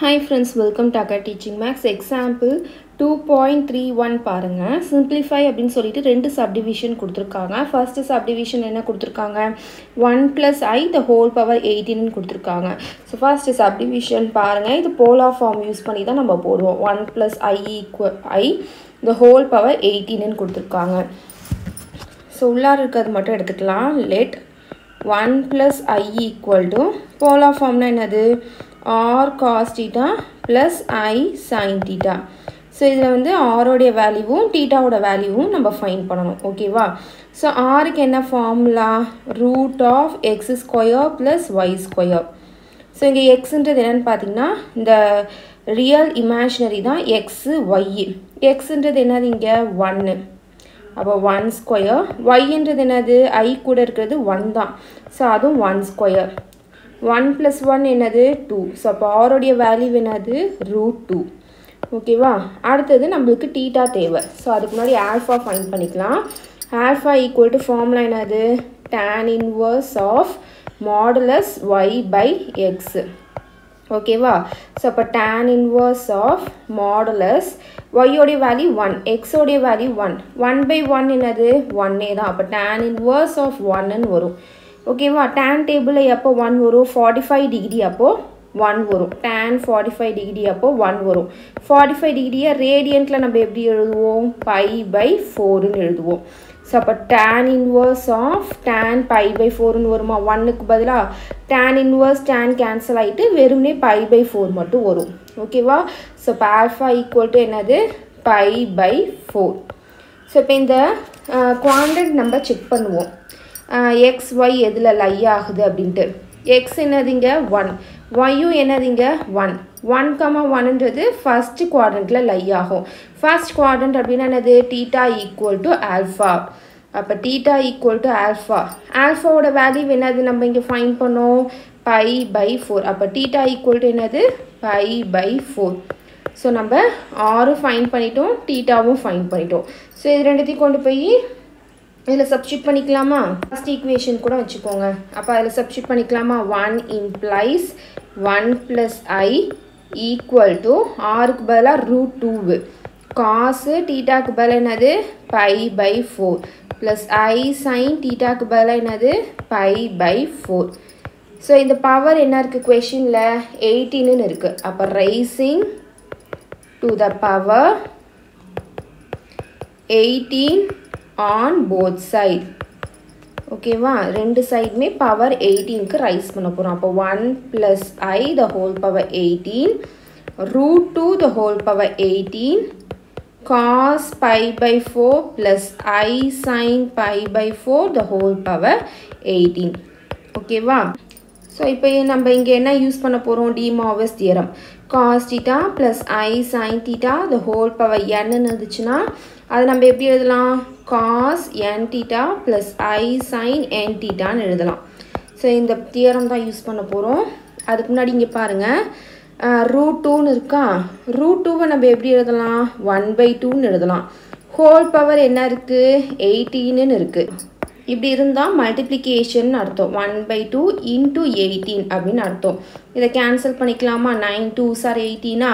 Hi friends welcome Dhaka teaching maths example two point three one பாருங்கள் simplify அப்படின்னு சொல்லிட்டு ரெண்டு சப்டிவிஷன் கொடுத்துருக்காங்க. ஃபர்ஸ்ட்டு சப்டிவிஷன் என்ன கொடுத்துருக்காங்க? One plus i the whole power எயிட்டின்னு கொடுத்துருக்காங்க. ஸோ ஃபர்ஸ்ட்டு சப்டிவிஷன் பாருங்கள் இது போலா ஃபார்ம் யூஸ் பண்ணி தான் நம்ம போடுவோம். One plus i equal i the whole power எயிட்டின்னு கொடுத்துருக்காங்க. ஸோ உள்ளார இருக்கிறது மட்டும் எடுத்துக்கலாம். Let one plus i equal to polar ஃபார்ம்னா என்னது? R cos theta plus i sine theta so இதில் வந்து ஆரோடைய வேல்யூவும் டீட்டாவோட வேல்யூவும் நம்ம ஃபைன் பண்ணணும். ஓகேவா ஸோ ஆருக்கு என்ன formula root of x square plus y square so இங்கே எக்ஸுன்றது என்னென்னு பார்த்தீங்கன்னா இந்த ரியல் இமேஜினரி தான் எக்ஸு ஒய் எக்ஸுன்றது என்னது இங்கே? ஒன்று அப்போ ஒன் ஸ்கொயர் ஒய்ன்றது என்னது? ஐ கூட இருக்கிறது ஒன் தான். ஸோ அதுவும் one square one plus one என்னது? டூ ஸோ அப்போ ஆரோடைய வேல்யூ என்னது? ரூட் டூ ஓகேவா அடுத்தது நம்மளுக்கு டீட்டா தேவை. ஸோ அதுக்கு முன்னாடி ஆல்ஃபா ஃபைன் பண்ணிக்கலாம். ஆல்ஃபா ஈக்குவல் டு ஃபார்முலா என்னது? Tan inverse of modulus y by x ஓகேவா ஸோ அப்போ டேன் இன்வர்ஸ் ஆஃப் மாடுலஸ் ஒய்யோடைய value one எக்ஸோடைய value one one by one என்னது? ஒன்னே தான். அப்போ டேன் இன்வர்ஸ் ஆஃப் ஒன்னு வரும். ஓகேவா டேன் டேபிளில் எப்போ ஒன் வரும். ஃபார்ட்டி ஃபைவ் டிகிரி அப்போது ஒன் வரும். டேன் ஃபார்ட்டி ஃபைவ் டிகிரி அப்போது ஒன் வரும் ஃபார்ட்டி ஃபைவ் டிகிரியை ரேடியண்ட்டில் நம்ம எப்படி எழுதுவோம்? பை பை ஃபோருன்னு எழுதுவோம். ஸோ அப்போ tan inverse of tan pi by ஃபோர்னு வருமா? ஒன்னுக்கு பதிலாக டேன் இன்வர்ஸ் டேன் கேன்சல் ஆகிட்டு வெறும்னே பை பை ஃபோர் மட்டும் வரும். ஓகேவா ஸோ இப்போ ஆல்ஃபா ஈக்குவல் டு என்னது? பை பை ஃபோர் ஸோ இப்போ இந்த குவாண்டட் நம்ம செக் பண்ணுவோம். எக்ஸ் ஒய் எதில் லை ஆகுது அப்படின்ட்டு. எக்ஸ் என்னதுங்க? ஒன் ஒய்யும் என்னதுங்க? ஒன் ஒன் கமா ஒன்ன்றது ஃபஸ்ட் குவாட்ரண்ட்டில் லை ஆகும். ஃபர்ஸ்ட் குவாட்ரண்ட் அப்படின்னா என்னது? டீட்டா ஈக்குவல் டு ஆல்ஃபா அப்போ டீட்டா ஈக்குவல் டு ஆல்ஃபா ஆல்ஃபாவோட வேல்யூ என்னது? நம்ம இங்கே ஃபைன் பண்ணோம். பை பை ஃபோர் அப்போ டீட்டா ஈக்குவல் டு என்னது? பை பை ஃபோர் ஸோ நம்ம ஆறும் ஃபைன் பண்ணிட்டோம். டீட்டாவும் ஃபைன் பண்ணிட்டோம். ஸோ இது ரெண்டுத்தையும் கொண்டு போய் இதில் சப்ஸ்டியூட் பண்ணிக்கலாமா? ஃபஸ்ட் ஈக்குவேஷன் கூட வச்சுக்கோங்க. அப்போ அதில் சப்ஸ்டியூட் பண்ணிக்கலாமா? One implies one plus i equal to ஆறுக்கு பதிலாக ரூட் டூவு காசு டீட்டாக்கு பதில் என்னது? Pi by four plus i sine டீட்டாக்கு பதிலாக என்னது? பை பை ஃபோர் ஸோ இந்த பவர் என்ன இருக்குது கொஷினில் எயிட்டீனுன்னு இருக்குது அப்போ rising to the power eighteen on both side ஓகேவா ரெண்டு சைடுமே பவர் எயிட்டீனுக்கு ரைஸ் பண்ண போகிறோம் அப்போ one plus i the whole power eighteen root two the whole power eighteen cos pi by four plus i sine pi by four the whole power eighteen ஓகேவா so இப்போ நம்ம இங்கே என்ன யூஸ் பண்ண போகிறோம் De Moivre's theorem cos theta plus i sine theta the whole power என்னன்னு இருந்துச்சுன்னா அதை நம்ம எப்படி எழுதலாம்? Cos n theta plus i sine n டீட்டான்னு எழுதலாம். ஸோ இந்த தியரம் தான் யூஸ் பண்ண போகிறோம் அதுக்கு முன்னாடி இங்கே பாருங்கள் ரூட் டூன்னு இருக்கா? ரூட் டூவை நம்ம எப்படி எழுதலாம்? ஒன் பை டூன்னு எழுதலாம். ஹோல் பவர் என்ன இருக்குது எயிட்டீன்னு இருக்குது இப்படி இருந்தால் மல்டிப்ளிகேஷன் அர்த்தம். One by two into eighteen அப்படின்னு அர்த்தம். இதை கேன்சல் பண்ணிக்கலாமா? நைன் டூ சார் எயிட்டீனா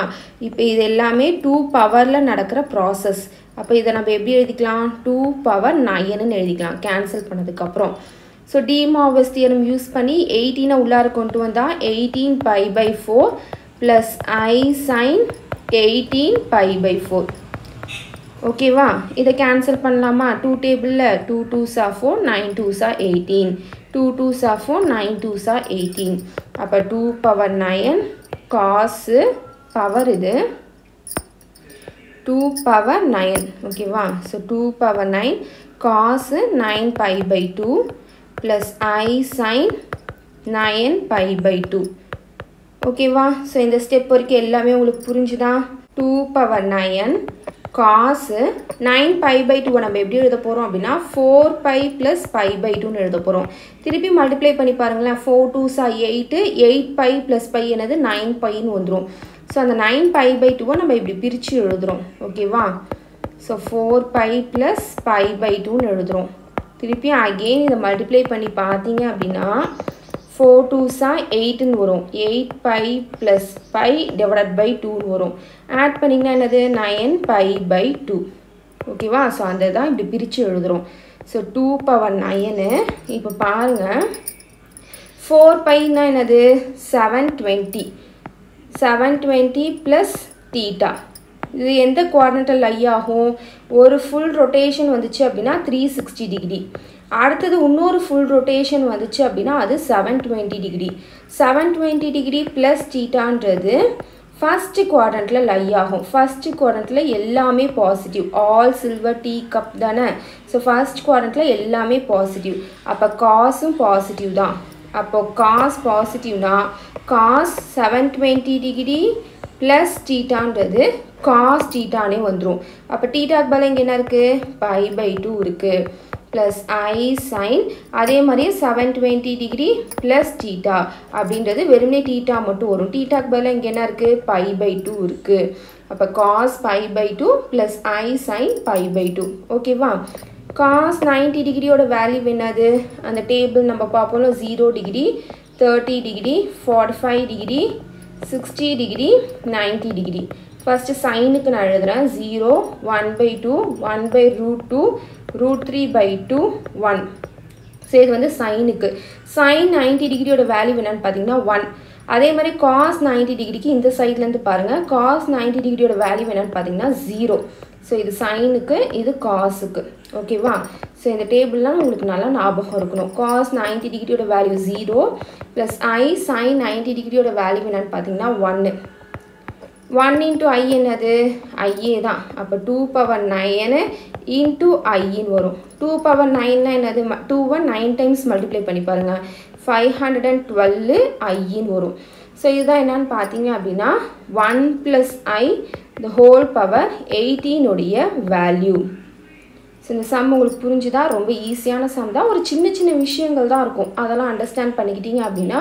இப்போ இது எல்லாமே டூ பவரில் நடக்கிற ப்ராசஸ் அப்போ இதை நம்ம எப்படி எழுதிக்கலாம்? டூ பவர் நைனுன்னு எழுதிக்கலாம். கேன்சல் பண்ணதுக்கப்புறம் ஸோ டிமாவஸ் தியரம் யூஸ் பண்ணி எயிட்டீனை உள்ளார கொண்டு வந்தால் eighteen pi by four plus i sine eighteen pi by four ஓகேவா இதை கேன்சல் பண்ணலாமா? டூ டேபிளில் டூ டூ சா ஃபோர் நைன் டூ சா எயிட்டீன் டூ டூ சா ஃபோர் நைன் டூ சா எயிட்டீன் அப்போ two power nine cos power இது டூ பவர் நைன் ஓகேவா? So two power nine cos nine pi by two plus i sine nine pi by two ஓகேவா? So இந்த step வரைக்கும் எல்லாமே உங்களுக்கு புரிஞ்சுதா? Two power nine cos nine pi by டூவை நம்ம எப்படி எழுத போகிறோம் அப்படின்னா four pi plus pi by டூன்னு எழுத போகிறோம் திருப்பி மல்டிப்ளை பண்ணி பாருங்களேன். ஃபோர் டூ சா eight eight pi plus pi என்னது நைன் பைன்னு வந்துடும் ஸோ அந்த நைன் பை பை டூவை நம்ம இப்படி பிரித்து எழுதுகிறோம் ஓகேவா so four pi plus pi by டூன்னு எழுதுகிறோம் திருப்பியும் அகெயின் இதை மல்டிப்ளை பண்ணி பார்த்தீங்க அப்படின்னா ஃபோர் டூஸா எயிட்டுன்னு வரும். Eight pi plus pi divide by டூன்னு வரும். ஆட் பண்ணிங்கன்னா என்னது? நயன் பை பை டூ ஓகேவா ஸோ அந்த தான் இப்படி பிரித்து எழுதுகிறோம் ஸோ டூ பவர் நயனு இப்போ பாருங்கள் ஃபோர் பைன்னா என்னது? Seven twenty seven twenty plus இது எந்த குவார்டினேட்டல் லை ஆகும்? ஒரு ஃபுல் ரொட்டேஷன் வந்துச்சு அப்படின்னா த்ரீ சிக்ஸ்டி டிகிரி அடுத்தது இன்னொரு ஃபுல் ரொட்டேஷன் வந்துச்சு அப்படின்னா அது seven twenty degree seven twenty degree plus டீட்டான்றது first குவாட்ரண்ட்டில் லை ஆகும். ஃபஸ்ட்டு குவாட்ரண்ட்டில் எல்லாமே positive all silver tea cup தானே? ஸோ ஃபஸ்ட் குவாட்ரண்ட்டில் எல்லாமே பாசிட்டிவ் அப்போ காசும் பாசிட்டிவ் தான். அப்போ cos பாசிட்டிவ்னா cos seven twenty degree plus டீட்டான்றது cos டீட்டானே வந்துடும் அப்போ டீட்டாக்கு பதில் இங்கே என்ன இருக்குது பை பை டூ இருக்குது ப்ளஸ் ஐ சைன் அதே மாதிரியே seven twenty degree plus theta அப்படின்றது வெறுமனே டீட்டா மட்டும் வரும். டீட்டாக்கு பதில் இங்கே என்ன இருக்குது பை பை டூ இருக்குது அப்போ cos pi by two plus i sine pi by two ஓகேவா காஸ் நைன்டி டிகிரியோட வேல்யூ என்னது? அந்த டேபிள் நம்ம பார்ப்போம்ல zero degree thirty degree forty five degree sixty degree ninety degree first சைனுக்கு நான் எழுதுகிறேன் zero one by two one by root two root three by two one so இது வந்து சைனுக்கு சைன் நைன்டி டிகிரியோட வேல்யூ என்னன்னு பார்த்தீங்கன்னா ஒன் அதே மாதிரி காஸ் நைன்டி டிகிரிக்கு இந்த சைட்லேருந்து பாருங்கள் காஸ் நைன்டி டிகிரியோட வேல்யூ என்னன்னு பார்த்தீங்கன்னா ஜீரோ ஸோ இது சைனுக்கு இது காஸுக்கு ஓகேவா ஸோ இந்த டேபிள்லாம் உங்களுக்கு நல்லா ஞாபகம் இருக்கணும். Cos ninety டிகிரியோட value zero plus i sine ninety டிகிரியோட value என்னன்னு பார்த்தீங்கன்னா ஒன்று ஒன் இன்ட்டு ஐ என்னது? ஐஏ தான். அப்போ டூ பவர் நைனு இன்ட்டு ஐன்னு வரும். டூ பவர் நைன்னா என்னது? Two one nine times multiply பண்ணி பாருங்கள் ஃபைவ் ஹண்ட்ரட் அண்ட் டுவெல்லு ஐன்னு வரும். ஸோ இதுதான் என்னன்னு பார்த்தீங்க அப்படின்னா one plus i the whole power எயிட்டீனுடைய value so இந்த சம் உங்களுக்கு புரிஞ்சுதா? ரொம்ப ஈஸியான சம் தான். ஒரு சின்ன சின்ன விஷயங்கள் தான் இருக்கும். அதெல்லாம் அண்டர்ஸ்டாண்ட் பண்ணிக்கிட்டீங்க அப்படின்னா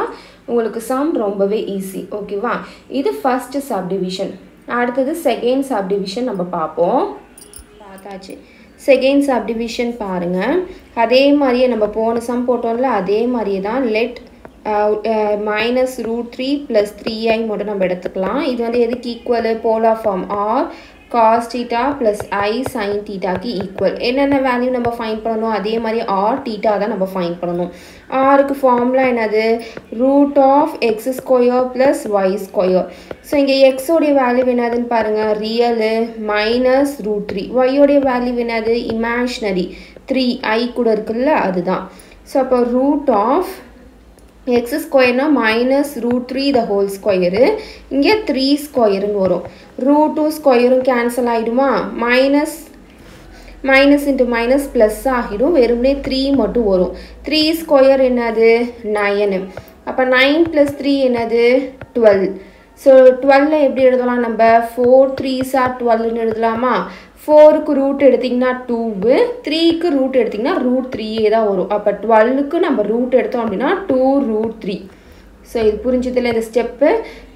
உங்களுக்கு சம் ரொம்பவே ஈஸி ஓகேவா இது ஃபஸ்ட்டு சப்டிவிஷன் அடுத்தது செகண்ட் சப்டிவிஷன் நம்ம பார்ப்போம். பார்த்தாச்சு. செகண்ட் சப்டிவிஷன் பாருங்கள் அதே மாதிரியே நம்ம போன சம் போட்டோம்ல அதே மாதிரியே தான் let minus root three plus three i மட்டும் நம்ம எடுத்துக்கலாம். இது வந்து எதுக்கு equal polar form r cos theta plus i sine டீட்டாக்கு equal என்னென்ன வேல்யூ நம்ம ஃபைன் பண்ணணும்? அதே மாதிரி ஆர் டீட்டா தான் நம்ம ஃபைன் பண்ணணும். ஆருக்கு ஃபார்முலா என்னது? Root of x square plus y square so இங்கே எக்ஸோடைய வேல்யூ என்னதுன்னு பாருங்கள் ரியலு மைனஸ் ரூட் த்ரீ ஒய்யோடைய வேல்யூ என்னது? இமேஜ்னரி த்ரீ ஐ கூட இருக்குல்ல அதுதான். ஸோ அப்போ root of x ஸ்கொயர்னா minus root three the whole square இங்கே த்ரீ ஸ்கொயருன்னு வரும். ரூட்டும் ஸ்கொயரும் cancel ஆகிடுமா minus minus into minus plus ஆகிடும். வெறுமனே த்ரீ மட்டும் வரும். த்ரீ ஸ்கொயர் என்னது? நயனு அப்போ நைன் ப்ளஸ் த்ரீ என்னது? டுவெல் ஸோ டுவெல்ல எப்படி எழுதலாம் நம்ம? ஃபோர் த்ரீ சார் டுவெல்னு எழுதலாமா? ஃபோருக்கு ரூட் எடுத்திங்கன்னா டூவு த்ரீக்கு ரூட் எடுத்திங்கன்னா ரூட் த்ரீயே தான் வரும். அப்போ டுவெல்லுக்கு நம்ம ரூட் எடுத்தோம் அப்படின்னா டூ ரூட் த்ரீ ஸோ இது புரிஞ்சதில்ல இந்த ஸ்டெப்பு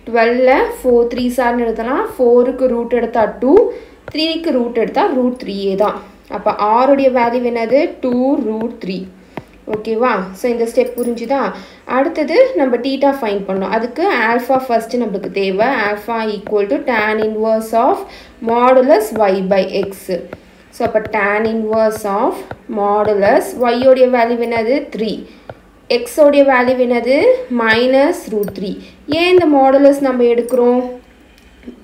டுவெல்ல ஃபோர் த்ரீ சார்னு எழுதலாம். ஃபோருக்கு ரூட் எடுத்தால் டூ த்ரீக்கு ரூட் எடுத்தால் ரூட் த்ரீயே தான். அப்போ ஆருடைய வேல்யூ என்னது? டூ ரூட் த்ரீ ஓகேவா ஸோ இந்த ஸ்டெப் புரிஞ்சுதா? அடுத்தது நம்ம டீட்டா ஃபைன் பண்ணோம். அதுக்கு ஆல்ஃபா ஃபஸ்ட்டு நம்மளுக்கு தேவை. Alpha equal to tan inverse of modulus y by x so அப்போ டேன் இன்வர்ஸ் ஆஃப் மாடுலஸ் ஒய்யோடைய வேல்யூ என்னது? த்ரீ எக்ஸோடைய வேல்யூ என்னது? மைனஸ் ரூட் த்ரீ ஏன் இந்த மாடுலஸ் நம்ம எடுக்கிறோம்?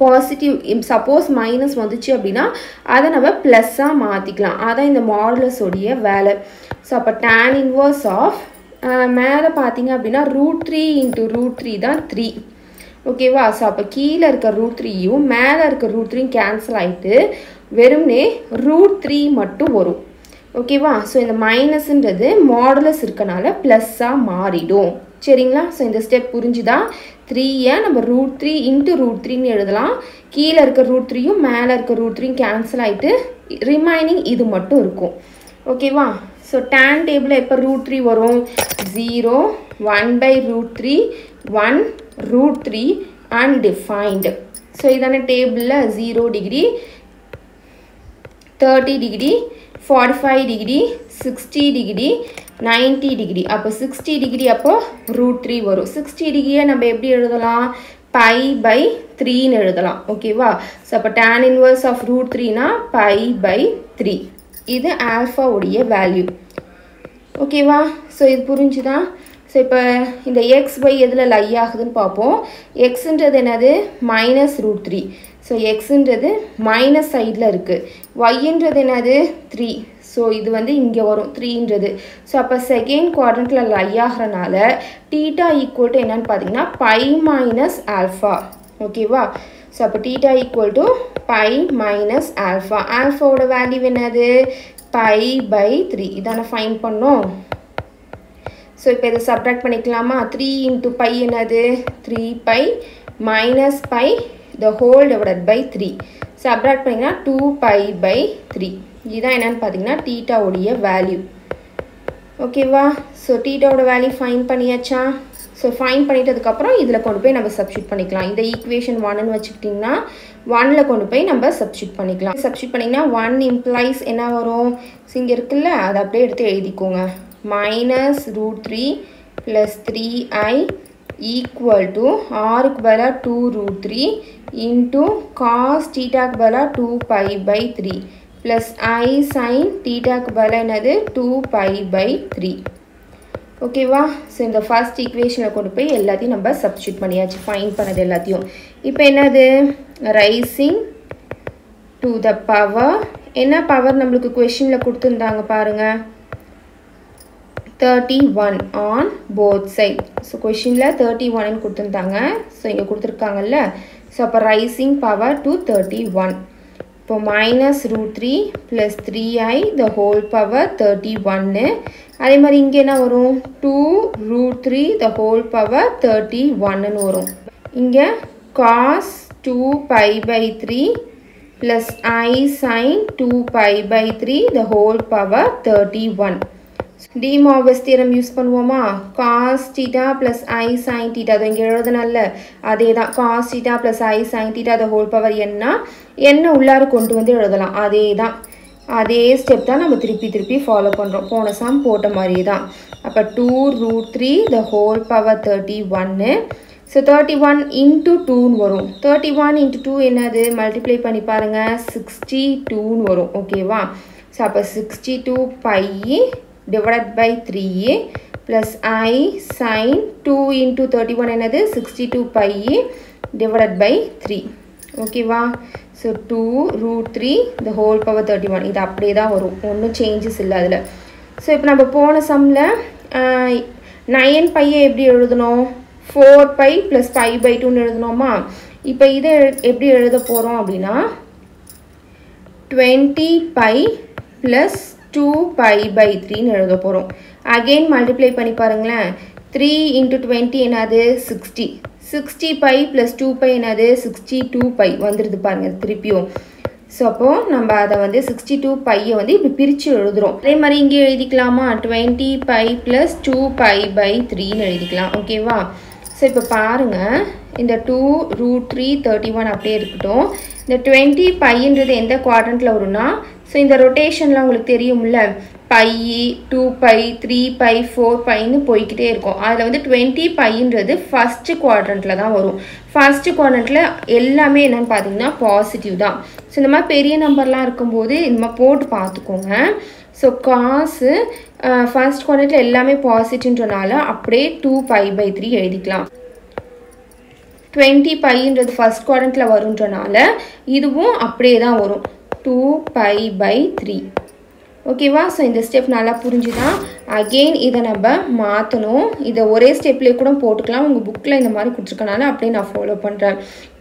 பாசிட்டிவ் சப்போஸ் மைனஸ் வந்துச்சு அப்படின்னா அதை நம்ம ப்ளஸ்ஸாக மாற்றிக்கலாம் அதான் இந்த மாடுலஸோடைய வேலை. ஸோ அப்போ டேன் இன்வர்ஸ் ஆஃப் மேலே பார்த்தீங்க அப்படின்னா root three into root three தான் த்ரீ ஓகேவா ஸோ அப்போ கீழே இருக்க ரூட் த்ரீயும் மேலே இருக்க ரூட் த்ரீயும் கேன்சல் ஆகிட்டு வெறும்னே ரூட் த்ரீ மட்டும் வரும். ஓகேவா ஸோ இந்த மைனஸ்ன்றது மாடுலஸ் இருக்கனால ப்ளஸ்ஸாக மாறிடும். சரிங்களா? ஸோ இந்த ஸ்டெப் புரிஞ்சுதா? த்ரீயை நம்ம ரூட் த்ரீ இன்ட்டு ரூட் த்ரீன்னு எழுதலாம். கீழே இருக்க ரூட் த்ரீயும் மேலே இருக்க ரூட் த்ரீயும் கேன்சல் ஆகிட்டு ரிமைனிங் இது மட்டும் இருக்கும். ஓகேவா ஸோ டேன் டேபிளில் எப்போ ரூட் த்ரீ வரும்? Zero one by root three one root three undefined so இதான டேபிளில் zero degree thirty degree forty five degree sixty degree ninety degree. அப்போ சிக்ஸ்டி டிகிரி அப்போ ரூட் த்ரீ வரும். சிக்ஸ்டி டிகிரியை நம்ம எப்படி எழுதலாம்? பை பை த்ரீன்னு எழுதலாம். ஓகேவா ஸோ அப்போ டேன் இன்வர்ஸ் ஆஃப் ரூட் த்ரீனா பை பை த்ரீ இது ஆல்ஃபாவுடைய வேல்யூ ஓகேவா ஸோ இது புரிஞ்சுதான் ஸோ இப்போ இந்த எக்ஸ் பை எதில் லை ஆகுதுன்னு பார்ப்போம். எக்ஸுன்றது என்னது? மைனஸ் ரூட் த்ரீ ஸோ எக்ஸுன்றது மைனஸ் சைடில் இருக்குது ஒய்ன்றது என்னது? த்ரீ ஸோ இது வந்து இங்கே வரும் த்ரீன்றது ஸோ அப்போ செகண்ட் குவாட்ரண்ட்டில் லை ஆகிறனால டீட்டா ஈக்குவல் டு என்னன்னு பார்த்தீங்கன்னா பை மைனஸ் ஆல்ஃபா ஓகேவா ஸோ அப்போ theta equal to pi minus alpha ஆல்ஃபாவோட value என்னது? பை பை த்ரீ இதான ஃபைன் பண்ணோம். ஸோ இப்போ இதை சப்ராக்ட் பண்ணிக்கலாமா? த்ரீ இன்ட்டு பை என்னது? Three pi minus pi the whole divided by three subtract பண்ணிங்கன்னா டூ பை பை த்ரீ இதுதான் என்னன்னு பார்த்தீங்கன்னா டீட்டாவுடைய வேல்யூ ஓகேவா ஸோ டீட்டாவோட வேல்யூ ஃபைன் பண்ணியாச்சா? ஸோ ஃபைன் பண்ணிட்டதுக்கப்புறம் இதில் கொண்டு போய் நம்ம சப்ஸ்டியூட் பண்ணிக்கலாம். இந்த ஈக்குவேஷன் ஒன்னு வச்சுக்கிட்டிங்கன்னா ஒனில் கொண்டு போய் நம்ம சப்ஸ்டியூட் பண்ணிக்கலாம். சப்ஸ்டியூட் பண்ணிங்கன்னா ஒன் இம்ப்ளைஸ் என்ன வரும்? ஸோ இங்கே இருக்குல்ல அதை அப்படியே எடுத்து எழுதிக்கோங்க. Minus root three plus three i equal to ஆறுக்கு பதிலாக two root three into cos டீட்டாக்கு பதிலாக two pi by three plus i sine டீட்டாக்கு பதிலாக என்னது? டூ பை பை த்ரீ ஓகேவா ஸோ இந்த ஃபர்ஸ்ட் ஈக்குவேஷனில் கொண்டு போய் எல்லாத்தையும் நம்ம சப்ஸ்டியூட் பண்ணியாச்சு. ஃபைன் பண்ணது எல்லாத்தையும். இப்போ என்னது? ரைசிங் டு த பவர் என்ன பவர் நம்மளுக்கு கொஷினில் கொடுத்துருந்தாங்க பாருங்கள் thirty one on both side so கொஷினில் தேர்ட்டி ஒன்னு கொடுத்துருந்தாங்க. ஸோ இங்கே கொடுத்துருக்காங்கல்ல. ஸோ அப்போ raising power to thirty one இப்போ minus root three plus three i the whole power thirty ஒன்னு அதே மாதிரி இங்கே என்ன வரும்? Two root three the whole power thirty ஒன்னு வரும்। இங்கே cos two pi by three plus i sine two pi by three the whole power thirty one De Abbas theorem use பண்ணுவோமா? Cos theta plus i sine theta அது இங்கே எழுதுனால அதே தான் cos theta plus i sine theta அதை whole power என்ன என்ன உள்ளார கொண்டு வந்து எழுதலாம். அதே தான் அதே ஸ்டெப் தான் நம்ம திருப்பி திருப்பி ஃபாலோ பண்ணுறோம் போன சாம் போட்ட மாதிரி தான் அப்போ two root three the whole power thirty ஒன்னு ஸோ தேர்ட்டி ஒன் இன்ட்டு டூன்னு வரும். தேர்ட்டி ஒன் இன்ட்டு டூ என்னது? மல்டிப்ளை பண்ணி பாருங்கள் சிக்ஸ்டி டூன்னு வரும். ஓகேவா ஸோ அப்போ sixty two by divided by 3a plus i sin 2 into 31 என்னது? 62 pi divided by 3 ஓகேவா ஸோ டூ ரூட் த்ரீ இந்த ஹோல் பவர் தேர்ட்டி ஒன் இது அப்படியே தான் வரும். ஒன்றும் சேஞ்சஸ் இல்லை அதில். ஸோ இப்போ நம்ம போன சம்மில் நயன் பையை எப்படி எழுதணும்? Four pi plus five pi டூன்னு எழுதணுமா? இப்போ இதை எப்படி எழுத போகிறோம் அப்படின்னா twenty pi plus two pi by த்ரீன்னு எழுத போகிறோம் அகெயின் மல்டிப்ளை பண்ணி பாருங்களேன். த்ரீ இன்ட்டு டுவெண்ட்டி என்னது? Sixty sixty pi plus two pi என்னது? சிக்ஸ்டி டூ பை வந்துடுது பாருங்கள் திருப்பியும். ஸோ அப்போது நம்ம அதை வந்து சிக்ஸ்டி டூ பையை வந்து இப்படி பிரித்து எழுதுகிறோம் அதே மாதிரி இங்கே எழுதிக்கலாமா? Twenty pi plus two pi by த்ரீன்னு எழுதிக்கலாம். ஓகேவா ஸோ இப்போ பாருங்கள் இந்த two root three thirty one அப்படியே இருக்கட்டும். இந்த டுவெண்ட்டி பைன்றது எந்த குவாட்ரண்ட்டில் வரும்னா ஸோ இந்த ரொட்டேஷன்லாம் உங்களுக்கு தெரியும்ல. Pi two pi three pi four பைன்னு போய்கிட்டே இருக்கும். அதில் வந்து டுவெண்ட்டி பைன்றது ஃபஸ்ட்டு குவாட்ரண்ட்டில் தான் வரும். ஃபஸ்ட்டு குவாட்ரண்ட்டில் எல்லாமே என்னென்னு பார்த்தீங்கன்னா பாசிட்டிவ் தான். ஸோ இந்த மாதிரி பெரிய நம்பர்லாம் இருக்கும்போது இந்த மாதிரி போட்டு பார்த்துக்கோங்க. ஸோ காசு ஃபர்ஸ்ட் குவாட்ரண்ட்டில் எல்லாமே பாசிட்டிவ்ன்றனால அப்படியே டூ பை பை த்ரீ எழுதிக்கலாம். டுவெண்ட்டி பைன்றது ஃபஸ்ட் குவாட்ரண்ட்டில் வருன்றனால இதுவும் அப்படியே தான் வரும். டூ பை பை த்ரீ ஓகேவா ஸோ இந்த ஸ்டெப் நல்லா புரிஞ்சுதான் அகெயின் இதை நம்ம மாற்றணும் இதை ஒரே ஸ்டெப்லேயே கூட போட்டுக்கலாம். உங்கள் புக்கில் இந்த மாதிரி கொடுத்துருக்கனால அப்படியே நான் ஃபாலோ பண்ணுறேன்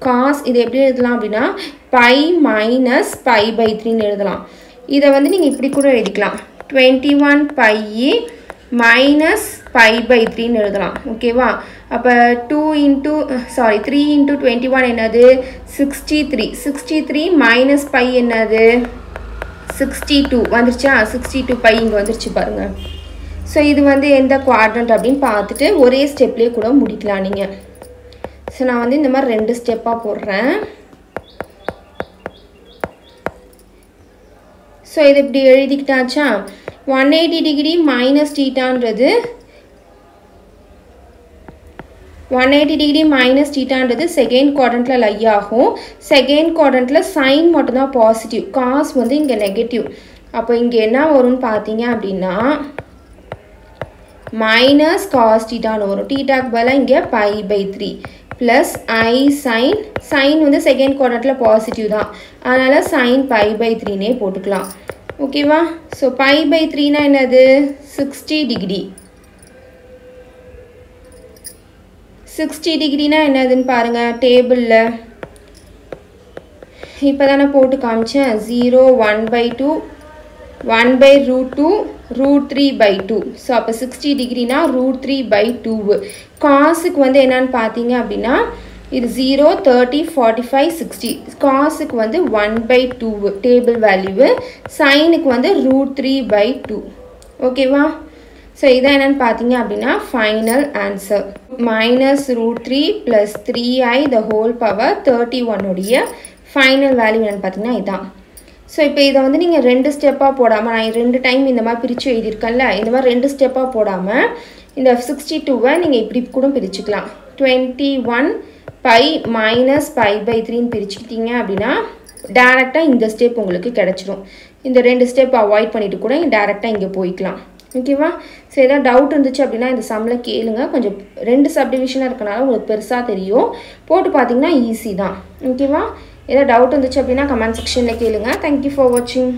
காஸ் இதை எப்படி எழுதலாம் அப்படின்னா பை மைனஸ் பை பை த்ரீன்னு எழுதலாம். இதை வந்து நீங்கள் இப்படி கூட எழுதிக்கலாம். Twenty one pi minus pi by த்ரீன்னு எழுதலாம். ஓகேவா அப்போ two into sorry three into twenty one என்னது? Sixty three sixty three minus pi என்னது? சிக்ஸ்டி டூ வந்துருச்சா? சிக்ஸ்டி டூ பை இங்கே வந்துருச்சு பாருங்கள் ஸோ இது வந்து எந்த குவாட்ரண்ட் அப்படின்னு பார்த்துட்டு ஒரே ஸ்டெப்லேயே கூட முடிக்கலாம் நீங்கள் ஸோ நான் வந்து இந்த மாதிரி ரெண்டு ஸ்டெப்பாக போடுறேன். ஸோ இது இப்படி எழுதிக்கிட்டாச்சா? ஒன் எயிட்டி டிகிரி மைனஸ் டீட்டான்றது ஒன் எயிட்டி டிகிரி மைனஸ் டீட்டான்றது செகண்ட் குவாட்ரண்ட்டில் லை ஆகும். செகண்ட் குவாட்ரண்ட்டில் சைன் மட்டும்தான் பாசிட்டிவ் காஸ் வந்து இங்கே நெகட்டிவ் அப்போ இங்கே என்ன வரும்னு பார்த்தீங்க அப்படின்னா மைனஸ் காஸ் டீட்டான்னு வரும். டீட்டாக்கு பதிலாக இங்கே pi by three plus i sine sine வந்து செகண்ட் குவாட்ரண்ட்டில் பாசிட்டிவ் தான். அதனால் சைன் பை பை த்ரீனே போட்டுக்கலாம். ஓகேவா ஸோ பை பை த்ரீனா என்னது? சிக்ஸ்டி டிகிரி சிக்ஸ்டி டிகிரினா என்னதுன்னு பாருங்கள் டேபிளில் இப்போ தானே போட்டு காமிச்சேன். Zero one by two one by root two root three by two so அப்போ சிக்ஸ்டி டிகிரினா ரூட் த்ரீ பை டூவு காசுக்கு வந்து என்னன்னு பார்த்தீங்க அப்படின்னா இது zero thirty forty five sixty காசுக்கு வந்து one by two table value சைனுக்கு வந்து ரூட் த்ரீ பை டூ ஓகேவா ஸோ இதான் என்னென்னு பார்த்தீங்க அப்படின்னா final answer minus root three plus three i the whole power thirty ஒன்னுடைய final value என்னென்னு பார்த்தீங்கன்னா இதான். ஸோ இப்போ இதை வந்து நீங்கள் ரெண்டு ஸ்டெப்பாக போடாமல் நான் ரெண்டு டைம் இந்த மாதிரி பிரித்து எழுதியிருக்கேன்ல இந்த மாதிரி ரெண்டு ஸ்டெப்பாக போடாமல் இந்த சிக்ஸ்டி டூவை நீங்கள் இப்படி கூட பிரிச்சுக்கலாம். Twenty one pi minus pi by த்ரீன்னு பிரிச்சுக்கிட்டீங்க அப்படின்னா டேரெக்டாக இந்த ஸ்டெப் உங்களுக்கு கிடச்சிரும். இந்த ரெண்டு ஸ்டெப் அவாய்ட் பண்ணிவிட்டு கூட டேரெக்டாக இங்கே போய்க்கலாம். ஓகேவா ஸோ எதாவது டவுட் இருந்துச்சு அப்படின்னா இந்த சம்மில் கேளுங்க. கொஞ்சம் ரெண்டு சப்டிவிஷனாக இருக்கனால உங்களுக்கு பெருசாக தெரியும். போட்டு பார்த்தீங்கன்னா ஈஸி தான். ஓகேவா ஏதாவது டவுட் இருந்துச்சு அப்படின்னா கமெண்ட் செக்ஷனில் கேளுங்க. தேங்க்யூ ஃபார் வாட்சிங்